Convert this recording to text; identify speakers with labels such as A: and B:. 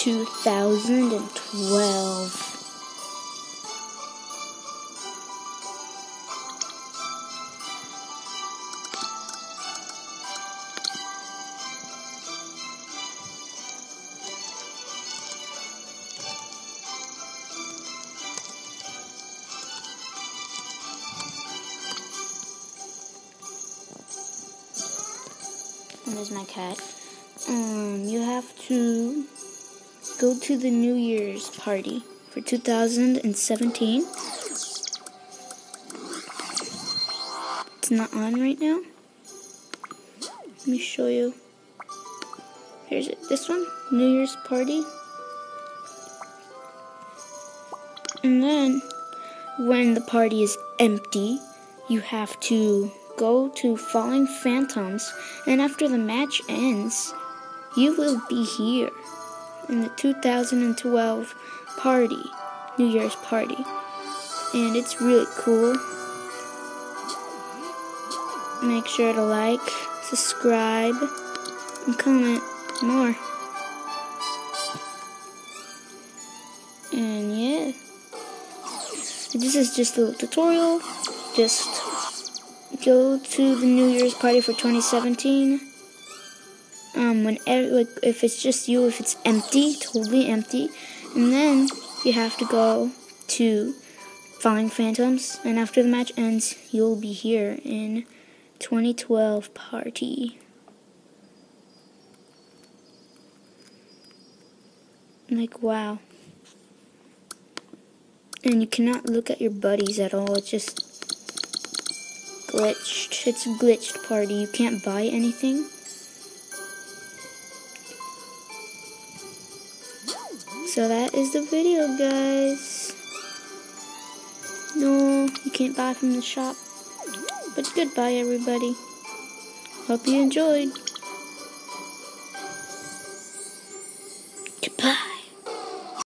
A: 2012. And there's my cat. Um, you have to go to the New Year's party for 2017. It's not on right now. Let me show you. Here's it. This one, New Year's party. And then, when the party is empty, you have to go to Falling Phantoms, and after the match ends, you will be here in the 2012 party, New Year's party. And it's really cool. Make sure to like, subscribe, and comment more. And yeah. This is just a little tutorial. Just go to the New Year's party for 2017. Um, when like if it's just you, if it's empty, totally empty, and then you have to go to Falling Phantoms, and after the match ends, you'll be here in 2012 party. Like wow. And you cannot look at your buddies at all. It's just glitched. It's a glitched party. You can't buy anything. So that is the video, guys. No, you can't buy from the shop. But goodbye, everybody. Hope you enjoyed.